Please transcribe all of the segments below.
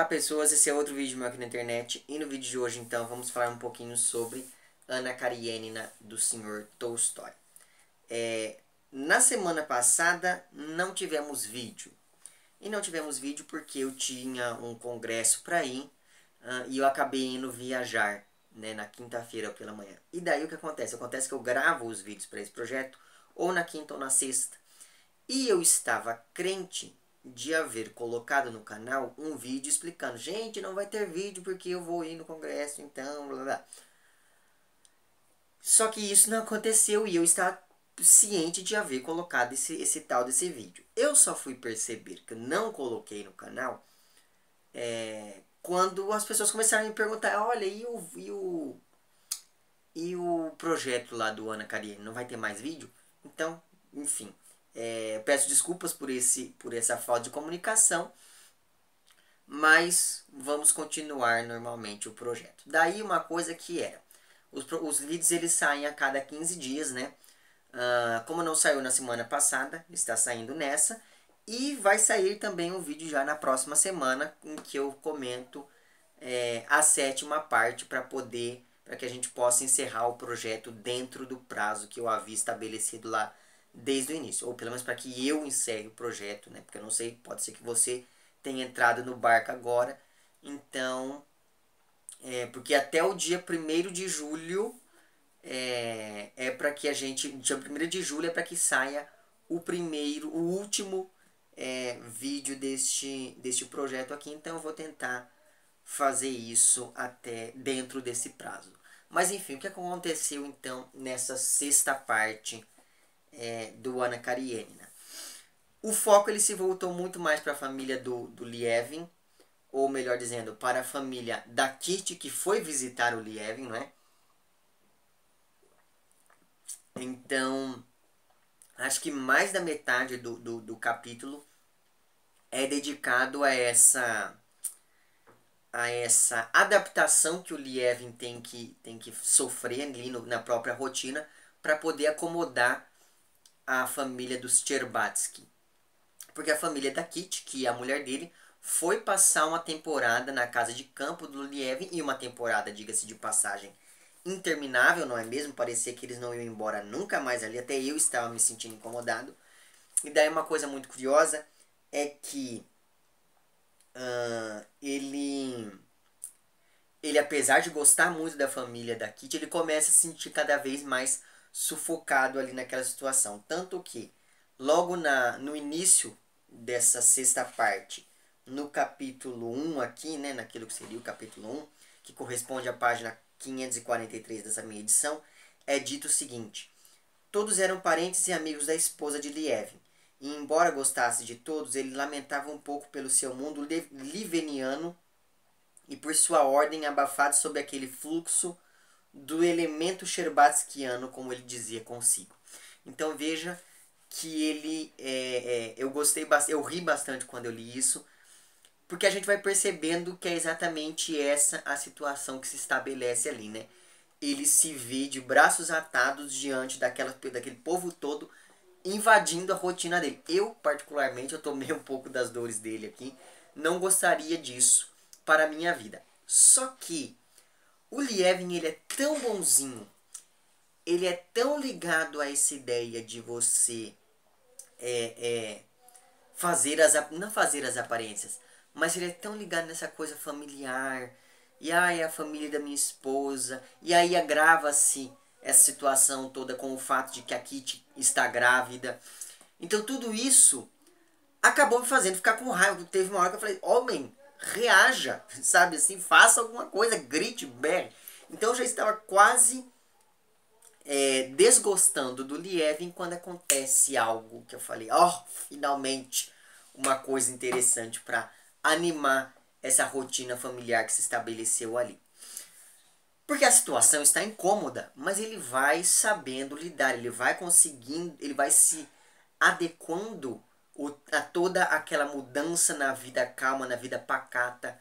Olá pessoas, esse é outro vídeo meu aqui na internet e no vídeo de hoje então vamos falar um pouquinho sobre Ana Karenina do Sr. Tolstói. É, na semana passada não tivemos vídeo e não tivemos vídeo porque eu tinha um congresso para ir uh, e eu acabei indo viajar né, na quinta-feira pela manhã. E daí o que acontece? Acontece que eu gravo os vídeos para esse projeto ou na quinta ou na sexta e eu estava crente de haver colocado no canal um vídeo explicando, gente, não vai ter vídeo porque eu vou ir no congresso, então, blá blá. Só que isso não aconteceu e eu estava ciente de haver colocado esse, esse tal desse vídeo. Eu só fui perceber que não coloquei no canal é, quando as pessoas começaram a me perguntar, olha, e o, e o, e o projeto lá do Ana Karine, não vai ter mais vídeo? Então, enfim, é, peço desculpas por, esse, por essa falta de comunicação, mas vamos continuar normalmente o projeto. Daí uma coisa que era, os, os vídeos eles saem a cada 15 dias, né? Uh, como não saiu na semana passada, está saindo nessa. E vai sair também um vídeo já na próxima semana em que eu comento é, a sétima parte para poder para que a gente possa encerrar o projeto dentro do prazo que eu havia estabelecido lá desde o início, ou pelo menos para que eu encerre o projeto, né? Porque eu não sei, pode ser que você tenha entrado no barco agora, então, é, porque até o dia 1 de julho é, é para que a gente, dia 1 de julho é para que saia o primeiro, o último é, vídeo deste, deste projeto aqui, então eu vou tentar fazer isso até dentro desse prazo. Mas enfim, o que aconteceu então nessa sexta parte é, do Ana Karenina. O foco ele se voltou muito mais para a família do, do Lievin, ou melhor dizendo, para a família da Kitty, que foi visitar o Lievin, não é? Então, acho que mais da metade do, do, do capítulo é dedicado a essa a essa adaptação que o Lievin tem que, tem que sofrer ali no, na própria rotina para poder acomodar a família dos Cherbatsky. Porque a família da Kit, que é a mulher dele, foi passar uma temporada na casa de campo do Lievin e uma temporada, diga-se de passagem, interminável, não é mesmo? Parecia que eles não iam embora nunca mais ali, até eu estava me sentindo incomodado. E daí uma coisa muito curiosa é que uh, ele ele apesar de gostar muito da família da Kit, ele começa a se sentir cada vez mais sufocado ali naquela situação. Tanto que, logo na, no início dessa sexta parte, no capítulo 1 aqui, né, naquilo que seria o capítulo 1, que corresponde à página 543 dessa minha edição, é dito o seguinte: Todos eram parentes e amigos da esposa de Lievin, e embora gostasse de todos, ele lamentava um pouco pelo seu mundo liveniano e por sua ordem abafado sob aquele fluxo do elemento sherbatskiano, como ele dizia consigo. Então veja que ele é, é, eu gostei bastante, eu ri bastante quando eu li isso, porque a gente vai percebendo que é exatamente essa a situação que se estabelece ali, né? Ele se vê de braços atados diante daquela, daquele povo todo invadindo a rotina dele. Eu, particularmente, eu tomei um pouco das dores dele aqui. Não gostaria disso para a minha vida. Só que o Lievin ele é tão bonzinho, ele é tão ligado a essa ideia de você é, é, fazer as não fazer as aparências, mas ele é tão ligado nessa coisa familiar. E ai, a família da minha esposa. E aí agrava-se essa situação toda com o fato de que a Kitty está grávida. Então tudo isso acabou me fazendo ficar com raiva. Teve uma hora que eu falei, homem, reaja, sabe assim, faça alguma coisa, grite, berre. Então eu já estava quase é, desgostando do Lievin quando acontece algo que eu falei, ó, oh, finalmente uma coisa interessante para animar essa rotina familiar que se estabeleceu ali. Porque a situação está incômoda, mas ele vai sabendo lidar, ele vai conseguindo, ele vai se adequando o, a toda aquela mudança na vida calma, na vida pacata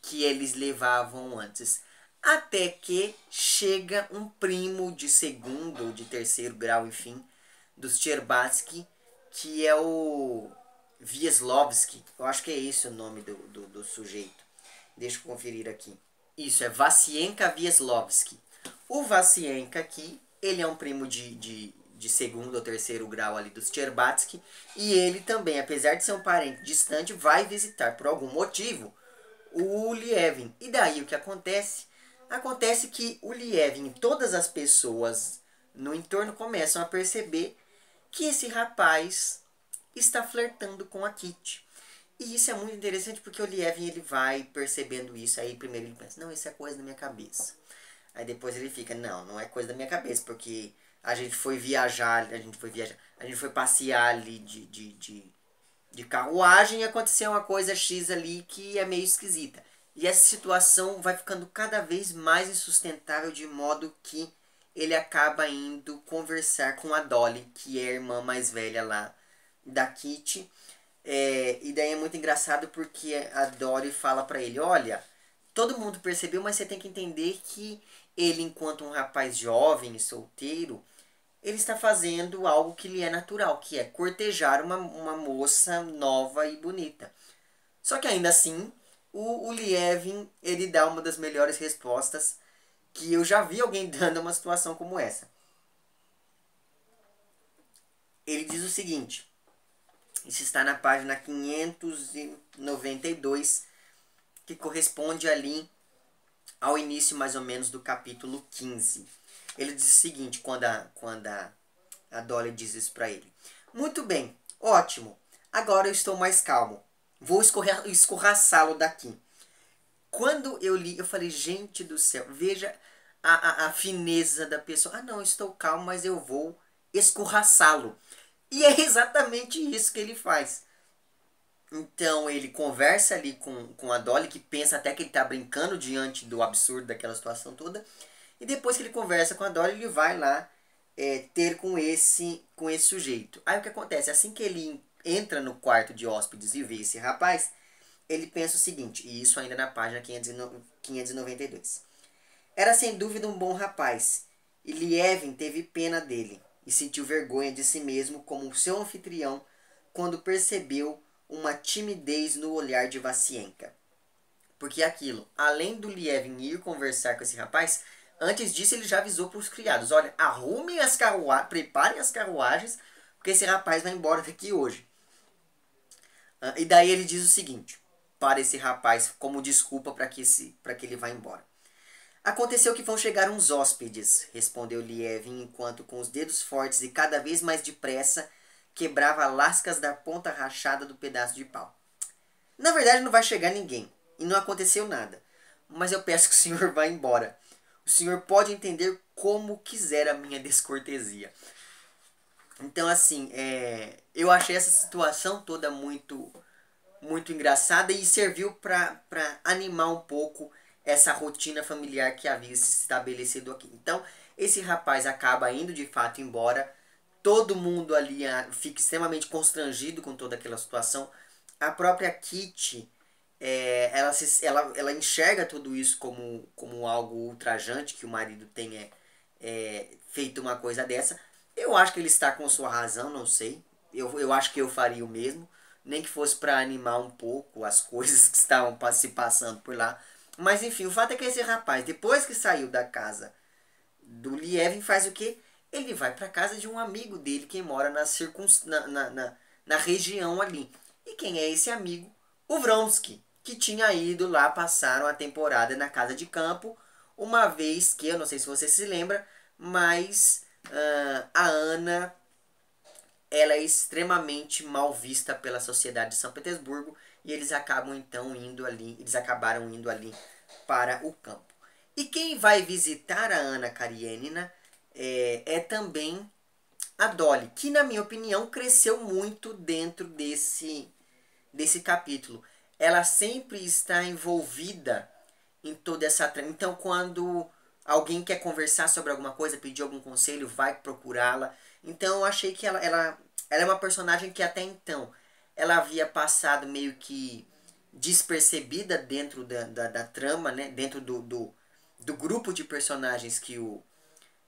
que eles levavam antes. Até que chega um primo de segundo de terceiro grau, enfim, dos Tcherbatsky, que é o Wiesłowski. Eu acho que é esse o nome do, do, do sujeito. Deixa eu conferir aqui. Isso, é Vassienka Wiesłowski. O Vassienka aqui, ele é um primo de, de, de segundo ou terceiro grau ali dos Tcherbatsky. E ele também, apesar de ser um parente distante, vai visitar por algum motivo o Lievin. E daí o que acontece? Acontece que o Lievin e todas as pessoas no entorno começam a perceber que esse rapaz está flertando com a Kitty. E isso é muito interessante porque o Lievin ele vai percebendo isso. Aí primeiro ele pensa, não, isso é coisa da minha cabeça. Aí depois ele fica, não, não é coisa da minha cabeça, porque a gente foi viajar, a gente foi viajar, a gente foi passear ali de, de, de, de carruagem e aconteceu uma coisa X ali que é meio esquisita. E essa situação vai ficando cada vez mais insustentável de modo que ele acaba indo conversar com a Dolly, que é a irmã mais velha lá da Kitty. É, e daí é muito engraçado porque a Dolly fala para ele, olha, todo mundo percebeu, mas você tem que entender que ele, enquanto um rapaz jovem e solteiro, ele está fazendo algo que lhe é natural, que é cortejar uma, uma moça nova e bonita. Só que ainda assim, o, o Lievin, ele dá uma das melhores respostas que eu já vi alguém dando uma situação como essa. Ele diz o seguinte, isso está na página 592, que corresponde ali ao início mais ou menos do capítulo 15. Ele diz o seguinte, quando a, quando a, a Dolly diz isso para ele. Muito bem, ótimo, agora eu estou mais calmo. Vou escorraçá-lo daqui. Quando eu li, eu falei, gente do céu, veja a, a, a fineza da pessoa. Ah, não, estou calmo, mas eu vou escorraçá-lo. E é exatamente isso que ele faz. Então ele conversa ali com, com a Dolly, que pensa até que ele está brincando diante do absurdo daquela situação toda. E depois que ele conversa com a Dolly, ele vai lá é, ter com esse, com esse sujeito. Aí o que acontece? Assim que ele entra no quarto de hóspedes e vê esse rapaz, ele pensa o seguinte, e isso ainda na página 592. Era sem dúvida um bom rapaz, e Lievin teve pena dele, e sentiu vergonha de si mesmo como seu anfitrião quando percebeu uma timidez no olhar de Vassienka. Porque aquilo, além do Lievin ir conversar com esse rapaz, antes disso ele já avisou para os criados, olha, arrumem as carruagens, preparem as carruagens, porque esse rapaz vai embora daqui hoje. E daí ele diz o seguinte, para esse rapaz como desculpa para que, que ele vá embora. Aconteceu que vão chegar uns hóspedes, respondeu Lievin, enquanto com os dedos fortes e cada vez mais depressa quebrava lascas da ponta rachada do pedaço de pau. Na verdade não vai chegar ninguém, e não aconteceu nada. Mas eu peço que o senhor vá embora. O senhor pode entender como quiser a minha descortesia. Então, assim, é, eu achei essa situação toda muito muito engraçada e serviu para animar um pouco essa rotina familiar que havia se estabelecido aqui. Então, esse rapaz acaba indo de fato embora, todo mundo ali ah, fica extremamente constrangido com toda aquela situação. A própria Kitty, é, ela, se, ela, ela enxerga tudo isso como, como algo ultrajante, que o marido tenha é, feito uma coisa dessa. Eu acho que ele está com sua razão, não sei. Eu, eu acho que eu faria o mesmo nem que fosse para animar um pouco as coisas que estavam se passando por lá. Mas enfim, o fato é que esse rapaz, depois que saiu da casa do Lievin, faz o quê? Ele vai para casa de um amigo dele que mora na, circun... na, na, na, na região ali. E quem é esse amigo? O Vronsky, que tinha ido lá passar uma temporada na casa de campo, uma vez que, eu não sei se você se lembra, mas uh, a Ana ela é extremamente mal vista pela sociedade de São Petersburgo e eles acabam então indo ali, eles acabaram indo ali para o campo. E quem vai visitar a Ana Karenina é, é também a Dolly, que na minha opinião cresceu muito dentro desse, desse capítulo. Ela sempre está envolvida em toda essa trama. Então quando alguém quer conversar sobre alguma coisa, pedir algum conselho, vai procurá-la. Então eu achei que ela, ela, ela é uma personagem que até então ela havia passado meio que despercebida dentro da, da, da trama, né? dentro do, do, do, grupo de personagens que o,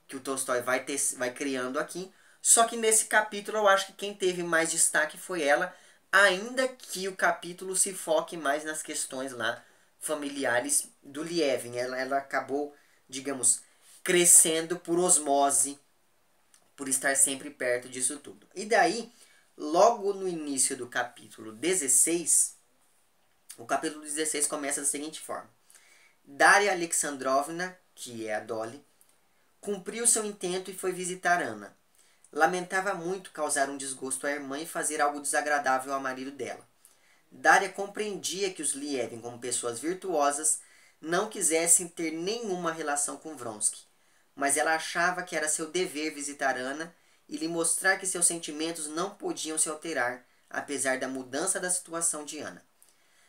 que o Tolstói vai, ter, vai criando aqui. Só que nesse capítulo eu acho que quem teve mais destaque foi ela, ainda que o capítulo se foque mais nas questões lá familiares do Lievin. Ela, ela acabou, digamos, crescendo por osmose, por estar sempre perto disso tudo. E daí, logo no início do capítulo 16, o capítulo 16 começa da seguinte forma: Daria Alexandrovna, que é a Dolly, cumpriu seu intento e foi visitar Ana. Lamentava muito causar um desgosto à irmã e fazer algo desagradável ao marido dela. Daria compreendia que os Lievin, como pessoas virtuosas, não quisessem ter nenhuma relação com Vronsky, mas ela achava que era seu dever visitar Ana e lhe mostrar que seus sentimentos não podiam se alterar, apesar da mudança da situação de Ana.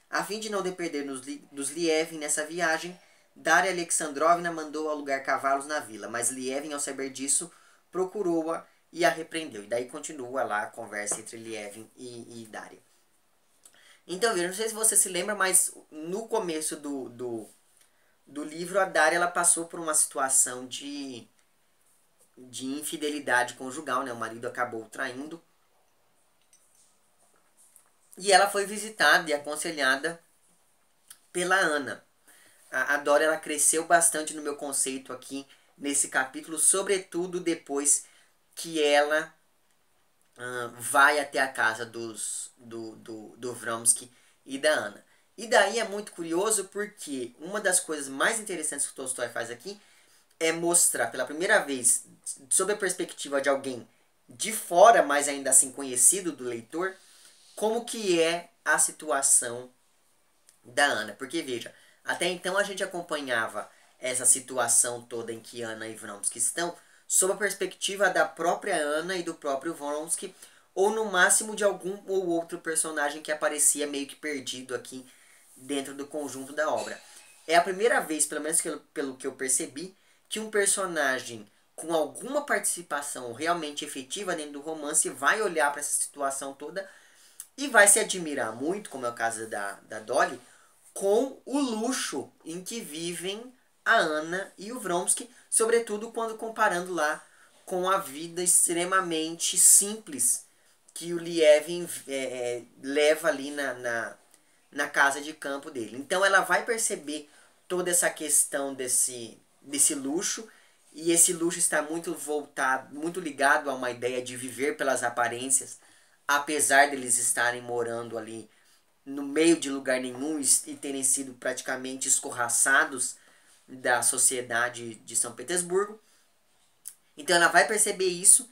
A fim de não depender dos Lievin nessa viagem, Daria Alexandrovna mandou alugar cavalos na vila, mas Lievin, ao saber disso, procurou-a e a repreendeu. E daí continua lá a conversa entre Lievin e, e Daria. Então, veja, não sei se você se lembra, mas no começo do, do, do livro, a Daria ela passou por uma situação de, de infidelidade conjugal, né? O marido acabou traindo e ela foi visitada e aconselhada pela Ana. A, a Dora ela cresceu bastante no meu conceito aqui nesse capítulo, sobretudo depois que ela uh, vai até a casa dos, do, do, do Vromsky e da Ana. E daí é muito curioso porque uma das coisas mais interessantes que o Tolstói faz aqui é mostrar pela primeira vez, sob a perspectiva de alguém de fora, mas ainda assim conhecido do leitor, como que é a situação da Ana. Porque veja, até então a gente acompanhava essa situação toda em que Ana e Vronsky estão sob a perspectiva da própria Ana e do próprio Vronsky, ou no máximo de algum ou outro personagem que aparecia meio que perdido aqui dentro do conjunto da obra. É a primeira vez, pelo menos pelo que eu percebi, que um personagem com alguma participação realmente efetiva dentro do romance vai olhar para essa situação toda e vai se admirar muito, como é o caso da, da Dolly, com o luxo em que vivem a Ana e o Vronsky, sobretudo quando comparando lá com a vida extremamente simples que o Lievin é, é, leva ali na, na, na casa de campo dele. Então ela vai perceber toda essa questão desse, desse luxo e esse luxo está muito voltado, muito ligado a uma ideia de viver pelas aparências, apesar deles estarem morando ali no meio de lugar nenhum e terem sido praticamente escorraçados da sociedade de São Petersburgo. Então ela vai perceber isso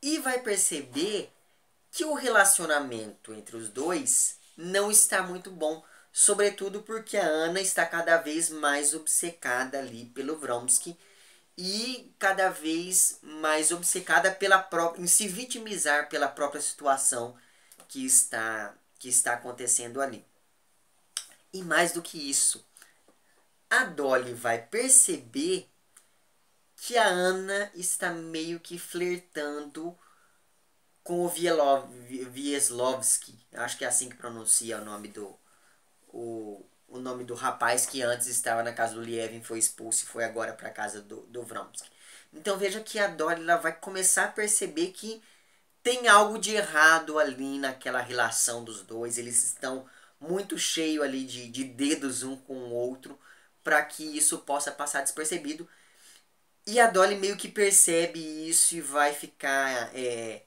e vai perceber que o relacionamento entre os dois não está muito bom, sobretudo porque a Ana está cada vez mais obcecada ali pelo Vronsky e cada vez mais obcecada pela própria em se vitimizar pela própria situação que está que está acontecendo ali. E mais do que isso, a Dolly vai perceber que a Ana está meio que flertando com o Wieslovski. Acho que é assim que pronuncia o nome do o, o nome do rapaz que antes estava na casa do Lievin, foi expulso e foi agora para a casa do, do Vronsky. Então veja que a Dolly ela vai começar a perceber que tem algo de errado ali naquela relação dos dois. Eles estão muito cheios ali de, de dedos um com o outro para que isso possa passar despercebido. E a Dolly meio que percebe isso e vai ficar é,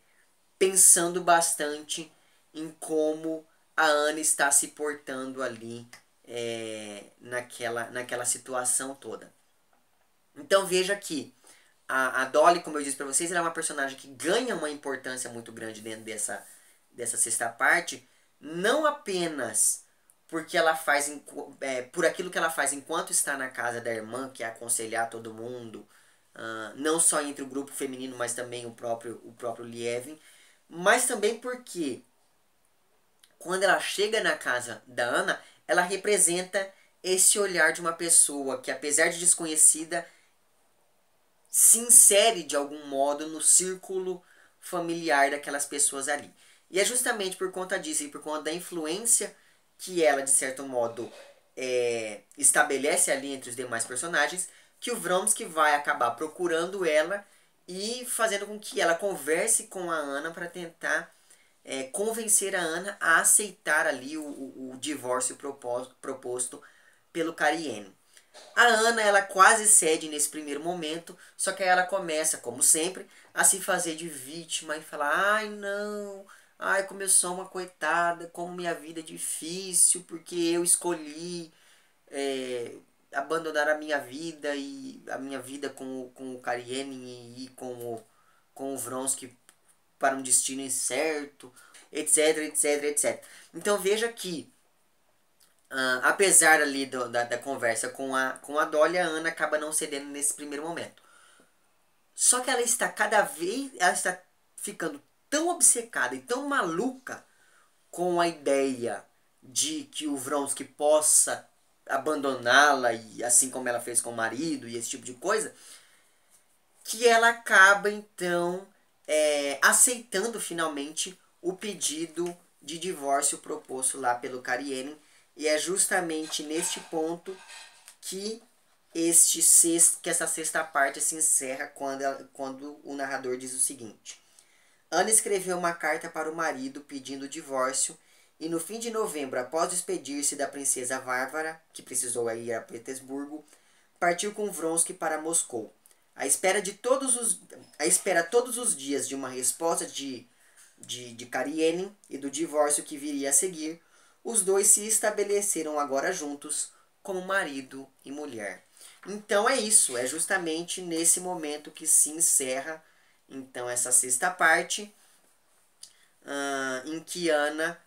pensando bastante em como a Ana está se portando ali é, naquela, naquela situação toda. Então veja que a, a Dolly, como eu disse para vocês, ela é uma personagem que ganha uma importância muito grande dentro dessa, dessa sexta parte, não apenas porque ela faz é, por aquilo que ela faz enquanto está na casa da irmã, que é aconselhar todo mundo, uh, não só entre o grupo feminino, mas também o próprio o próprio Lievin, mas também porque quando ela chega na casa da Ana, ela representa esse olhar de uma pessoa que, apesar de desconhecida, se insere de algum modo no círculo familiar daquelas pessoas ali. E é justamente por conta disso e por conta da influência que ela, de certo modo, é, estabelece ali entre os demais personagens, que o Vronsky vai acabar procurando ela e fazendo com que ela converse com a Ana para tentar é, convencer a Ana a aceitar ali o, o, o divórcio proposto, proposto pelo Cariene. A Ana, ela quase cede nesse primeiro momento, só que ela começa, como sempre, a se fazer de vítima e falar: ai não, ai sou uma coitada, como minha vida é difícil, porque eu escolhi é, abandonar a minha vida e a minha vida com, com o Cariene e com o, com o Vronsky para um destino incerto, etc, etc, etc. Então veja que Uh, apesar ali do, da, da conversa com a, com a Dolly, a Ana acaba não cedendo nesse primeiro momento. Só que ela está cada vez. Ela está ficando tão obcecada e tão maluca com a ideia de que o Vronsky possa abandoná-la, e assim como ela fez com o marido e esse tipo de coisa, que ela acaba então é, aceitando finalmente o pedido de divórcio proposto lá pelo Cariene e é justamente neste ponto que este sexto, que essa sexta parte se encerra quando, quando o narrador diz o seguinte: Ana escreveu uma carta para o marido pedindo o divórcio e no fim de novembro, após despedir-se da princesa Várvara, que precisou ir a Petersburgo, partiu com Vronsky para Moscou. À espera de todos os, à espera todos os dias de uma resposta de, de, de Karienin e do divórcio que viria a seguir, os dois se estabeleceram agora juntos como marido e mulher. Então é isso, é justamente nesse momento que se encerra então essa sexta parte uh, em que Ana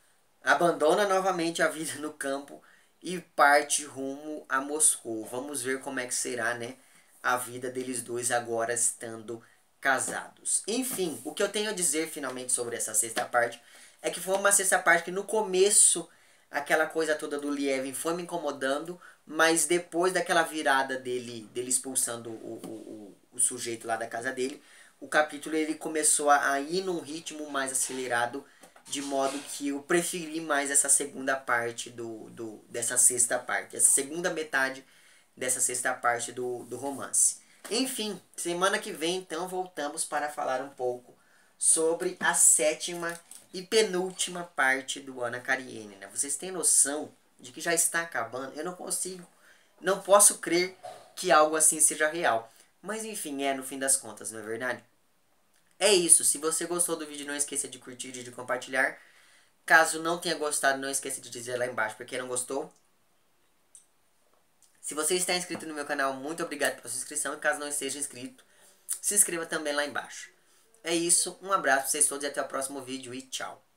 abandona novamente a vida no campo e parte rumo a Moscou. Vamos ver como é que será, né, a vida deles dois agora estando casados. Enfim, o que eu tenho a dizer finalmente sobre essa sexta parte é que foi uma sexta parte que no começo aquela coisa toda do Lievin foi me incomodando, mas depois daquela virada dele, dele expulsando o, o, o, o sujeito lá da casa dele, o capítulo ele começou a ir num ritmo mais acelerado, de modo que eu preferi mais essa segunda parte do, do dessa sexta parte, essa segunda metade dessa sexta parte do, do romance. Enfim, semana que vem então voltamos para falar um pouco sobre a sétima e penúltima parte do Ana Karenina. Né? Vocês têm noção de que já está acabando? Eu não consigo, não posso crer que algo assim seja real. Mas enfim, é no fim das contas, não é verdade? É isso. Se você gostou do vídeo, não esqueça de curtir e de compartilhar. Caso não tenha gostado, não esqueça de dizer lá embaixo porque não gostou. Se você está inscrito no meu canal, muito obrigado pela sua inscrição. E caso não esteja inscrito, se inscreva também lá embaixo. É isso, um abraço para vocês todos e até o próximo vídeo e tchau.